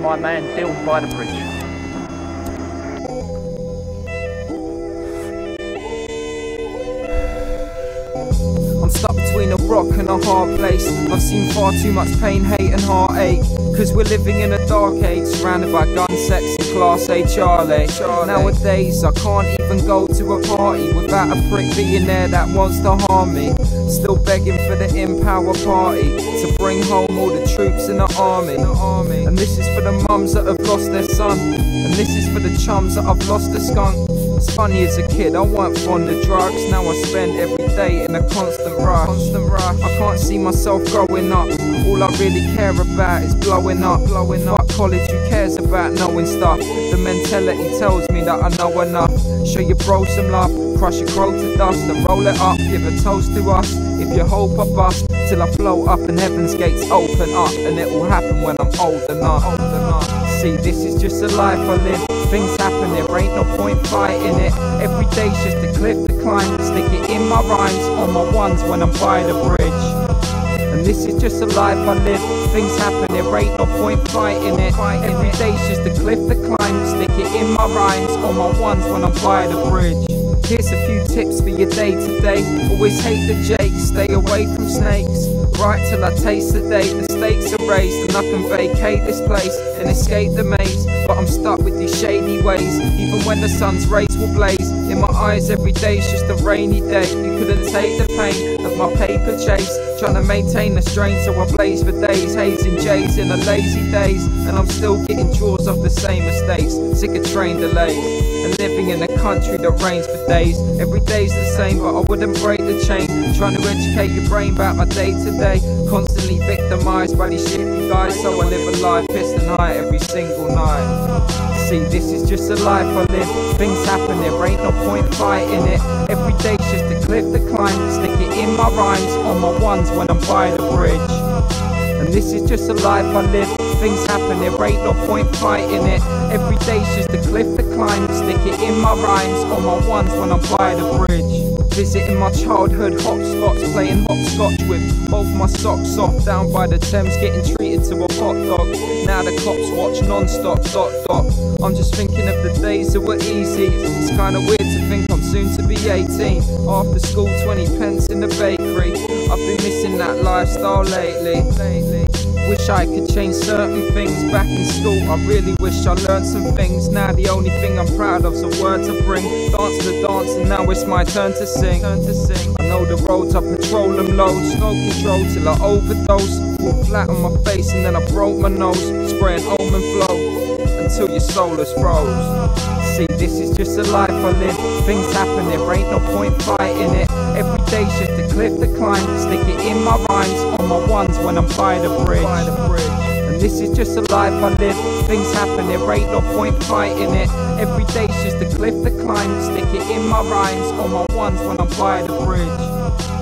my man Dill by the bridge. Rock and a hard place. I've seen far too much pain, hate, and heartache. Cause we're living in a dark age, surrounded by gun, sex, and class A Charlie. Nowadays, I can't even go to a party without a prick being there that wants to harm me. Still begging for the Empower Party to bring home all the troops in the army. And this is for the mums that have lost their son. And this is for the chums that have lost the skunk. It's funny as a kid, I weren't fond of drugs. Now I spend every day in a constant rush. Constant rush. I can't see myself growing up. All I really care about is blowing up. Blowing up. College, who cares about knowing stuff? The mentality tells me that I know enough. Show your bro some love, crush your crow to dust and roll it up. Give a toast to us. If you hope I bust till I float up and heaven's gates open up, and it will happen when I'm old enough. See, this is just a life I live. Things happen, there ain't no point fighting it. Every day's just a cliff to climb. Stick it in my rhymes on my ones when I'm by the bridge. And this is just a life I live. Things happen, there ain't no point fighting it. Every day's just a cliff to climb. Stick it in my rhymes on my ones when I'm by the bridge. Here's a few tips for your day today. Always hate the jakes, stay away from snakes. Right till I taste the day, the stakes are raised, and I can vacate this place and escape the maze. But I'm stuck with these shady ways, even when the sun's rays will blaze. In my eyes, every day's just a rainy day. You couldn't take the pain of my paper chase. Trying to maintain the strain, so I blaze for days, hazing J's in the lazy days. And I'm still getting draws off the same mistakes, sick of train delays. And living in a country that rains for days. Every day's the same, but I wouldn't break the chain. Trying to educate your brain about my day to day. Constantly victimized by these shitty guys, so I live a life pissed and high every single night. See, this is just a life I live. Things happen, there ain't no point fighting it. Every day's just a cliff to climb. Stick it in my rhymes on my ones when I'm by the bridge. And this is just a life I live. Things happen, there ain't no point fighting it. Every day's just a cliff to climb. Stick it in my rhymes on my ones when I'm by the bridge. Visiting my childhood hotspots, playing hopscotch with both my socks off down by the Thames, getting treated to a hot dog. Now the cops watch non-stop, dot dot. I'm just thinking of the days that were easy. It's kinda weird to think I'm soon to be 18. After school, 20 pence in the bakery. I've been missing that lifestyle lately. lately. Wish I could change certain things back in school. I really wish I learned some things. Now the only thing I'm proud of's a word to bring. Dance the dance, and now it's my turn to sing. Turn to sing. I know the roads, I patrol them loads. No control till I overdose. Fall flat on my face, and then I broke my nose. Spraying almond flow until your soul is froze. See, this is just a life I live. Things happen, there ain't no point fighting it. Every day's just a cliff to climb. Stick it in my rhymes on my ones when I'm by the bridge. And this is just a life I live. Things happen, there ain't no point fighting it. Every day's just a cliff to climb. Stick it in my rhymes on my ones when I'm by the bridge.